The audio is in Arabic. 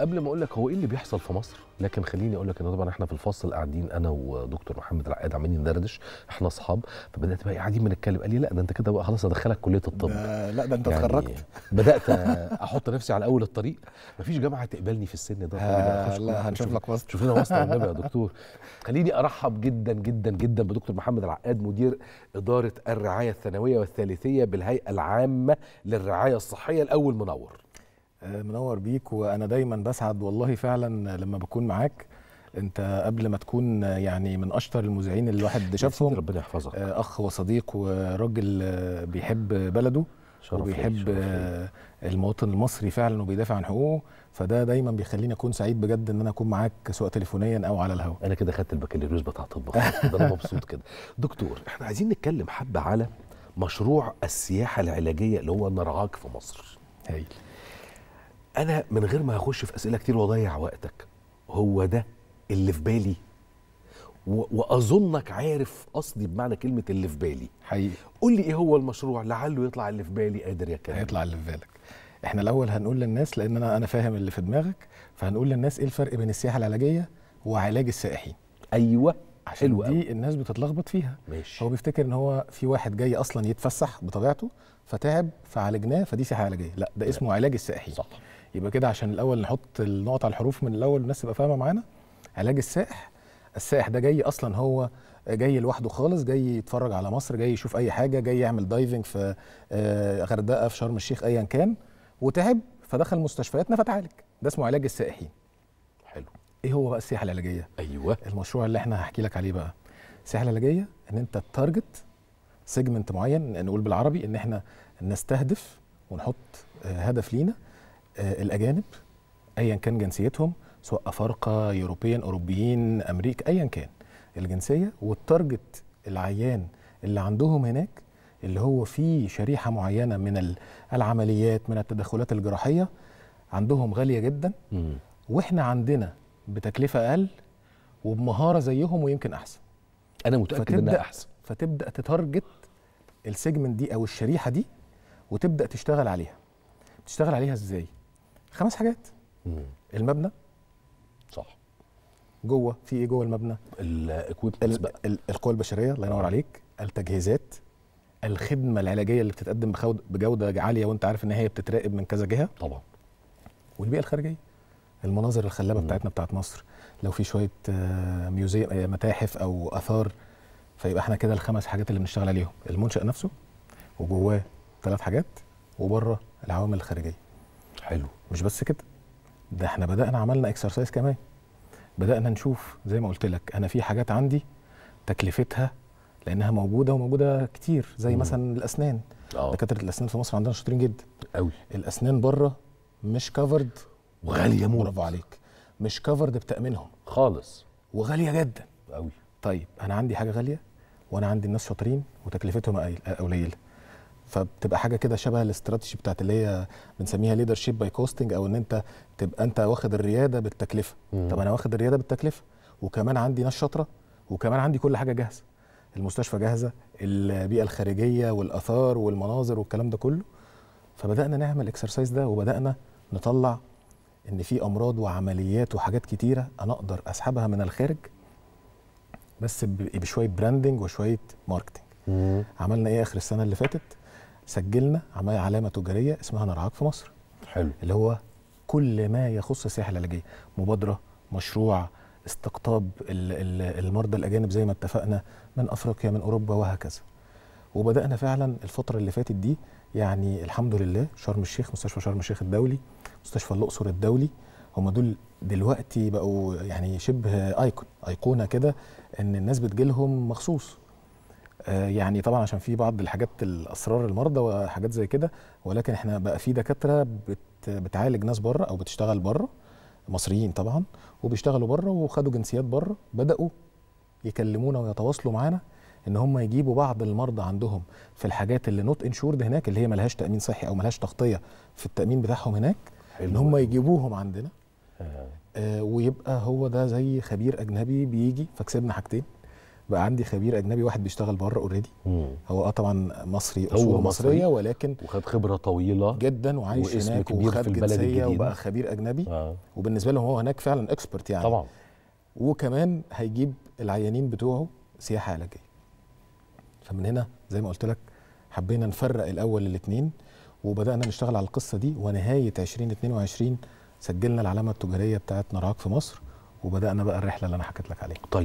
قبل ما أقول لك هو إيه اللي بيحصل في مصر لكن خليني أقول لك إن طبعا إحنا في الفصل قاعدين أنا ودكتور محمد العقاد عمالين ندردش إحنا أصحاب فبدأت بقى قاعدين بنتكلم. قال لي لا ده أنت كده بقى خلاص ادخلك كلية الطب. ده لا ده أنت يعني اتخرجت. بدأت أحط نفسي على أول الطريق. مفيش جامعة تقبلني في السن ده. آه لا. هنشوف شوف- لك وسط شوف لنا واسطه والنبي يا دكتور. خليني أرحب جدا جدا جدا بدكتور محمد العقاد مدير إدارة الرعاية الثانوية والثالثية بالهيئة العامة للرعاية الصحية الأول منور. منور بيك. وأنا دايما بسعد والله فعلا لما بكون معاك. أنت قبل ما تكون آه، يعني من أشطر المذيعين اللي الواحد شافهم ربنا يحفظك. آه، أخ وصديق وراجل آه، بيحب بلده شرف وبيحب شرف. آه، المواطن المصري فعلا وبيدافع عن حقوقه. فده دايما بيخليني أكون سعيد بجد إن أنا أكون معاك سواء تليفونيا أو على الهواء. أنا كده خدت البكالوريوس بتاع طب كده أنا مبسوط كده. دكتور إحنا عايزين نتكلم حبة على مشروع السياحة العلاجية اللي هو نرعاك في مصر. هايل. أنا من غير ما أخش في أسئلة كتير وأضيع وقتك. هو ده اللي في بالي. وأظنك عارف قصدي بمعنى كلمة اللي في بالي. حقيقي. قول لي إيه هو المشروع؟ لعله يطلع اللي في بالي. قادر يكمل هيطلع اللي في بالك. إحنا الأول هنقول للناس لأن أنا أنا فاهم اللي في دماغك فهنقول للناس إيه الفرق بين السياحة العلاجية وعلاج السائحين؟ أيوه. عشان حلو دي الناس بتتلخبط فيها. ماشي. هو بيفتكر إن هو في واحد جاي أصلا يتفسح بطبيعته فتعب فعالجناه فدي سياحة علاجية. لأ ده اسمه علاج السائحين. صح. يبقى كده عشان الأول نحط النقط على الحروف من الأول الناس تبقى فاهمة معانا. علاج السائح. السائح ده جاي أصلا هو جاي لوحده خالص جاي يتفرج على مصر جاي يشوف أي حاجة جاي يعمل دايفنج في آه، غردقة في شرم الشيخ ايا كان. وتعب فدخل مستشفياتنا فتعالج ده اسمه علاج السائحين. حلو. إيه هو بقى السياحة العلاجية؟ أيوه. المشروع اللي إحنا هحكي لك عليه بقى. السياحة العلاجية إن أنت target segment معين نقول بالعربي إن إحنا نستهدف ونحط آه، هدف لينا. الأجانب ايا كان جنسيتهم سواء أفارقة يوروبيين أوروبيين أمريكا ايا كان. الجنسية وال target العيان اللي عندهم هناك اللي هو فيه شريحة معينة من ال- العمليات من التدخلات الجراحية عندهم غالية جدا. مم. وإحنا عندنا بتكلفة أقل وبمهارة زيهم ويمكن أحسن. أنا متأكد إنها أحسن. فتبدأ ت target ال segment دي أو الشريحة دي وتبدأ تشتغل عليها. تشتغل عليها إزاي؟ خمس حاجات. مم. المبنى. صح. جوه في إيه جوه المبنى؟ ال equipments القوى البشرية الله ينور آه. عليك. التجهيزات. الخدمة العلاجية اللي بتتقدم بجودة عالية وأنت عارف إن هي بتتراقب من كذا جهة. طبعا. والبيئة الخارجية. المناظر الخلابة مم. بتاعتنا بتاعت مصر. لو في شوية آه، museum آه، متاحف أو آثار فيبقى إحنا كده الخمس حاجات اللي بنشتغل عليهم. المنشأ نفسه وجواه ثلاث حاجات وبره العوامل الخارجية. حلو. مش بس كده. ده إحنا بدأنا عملنا اكسرسايز كمان. بدأنا نشوف زي ما قلت لك أنا في حاجات عندي تكلفتها لأنها موجودة وموجودة كتير زي مم. مثلا الأسنان. آه. دكاترة الأسنان في مصر عندنا شاطرين جدا. قوي. الأسنان بره مش كفرد وغالية موت. برافو عليك. مش كفرد بتأمينهم. خالص. وغالية جدا. قوي. طيب أنا عندي حاجة غالية وأنا عندي الناس شاطرين وتكلفتهم قليل- قليلة. فبتبقى حاجة كده شبه الاستراتيجي بتاعت اللي هي بنسميها leadership by costing أو إن أنت تبقى أنت واخد الريادة بالتكلفة. مم. طب أنا واخد الريادة بالتكلفة وكمان عندي ناس شاطرة وكمان عندي كل حاجة جاهزة. المستشفى جاهزة البيئة الخارجية والآثار والمناظر والكلام ده كله. فبدأنا نعمل ال exercise ده وبدأنا نطلع إن في أمراض وعمليات وحاجات كتيرة أنا أقدر أسحبها من الخارج بس بشوية branding وشوية marketing. عملنا إيه آخر السنة اللي فاتت؟ سجلنا علامة تجارية اسمها نرعاك في مصر. حلو. اللي هو كل ما يخص السياحه العلاجية. مبادرة مشروع استقطاب ال- ال- المرضى الأجانب زي ما اتفقنا من أفريقيا من أوروبا وهكذا. وبدأنا فعلا الفترة اللي فاتت دي يعني الحمد لله شرم الشيخ مستشفى شرم الشيخ الدولي مستشفى الأقصر الدولي هم دول دلوقتي بقوا يعني شبه ايكون أيقونة كده إن الناس بتجيلهم مخصوص. يعني طبعا عشان في بعض الحاجات الأسرار المرضى وحاجات زي كده ولكن إحنا بقى في دكاترة بت بتعالج ناس بره أو بتشتغل بره مصريين طبعا وبيشتغلوا بره وخدوا جنسيات بره بدأوا يكلمونا ويتواصلوا معانا إن هم يجيبوا بعض المرضى عندهم في الحاجات اللي نوت انشورد هناك اللي هي ملهاش تأمين صحي أو ملهاش تغطية في التأمين بتاعهم هناك إن هم يجيبوهم عندنا. آه. آه، ويبقى هو ده زي خبير أجنبي بيجي فكسبنا حاجتين. بقى عندي خبير أجنبي واحد بيشتغل بره already. هو آه طبعا مصري مصري. مصرية ولكن وخد خبرة طويلة جدا وعايش هناك كبير في وخد البلد جنسية. وبقى خبير أجنبي آه. وبالنسبة لهم هو هناك فعلا expert يعني طبعا وكمان هيجيب العيانين بتوعه سياحة علاجية فمن هنا زي ما قلت لك حبينا نفرق الأول الاثنين وبدأنا نشتغل على القصة دي ونهاية 2022 سجلنا العلامة التجارية بتاعت نراك في مصر وبدأنا بقى الرحلة اللي أنا حكيت لك عليها طيب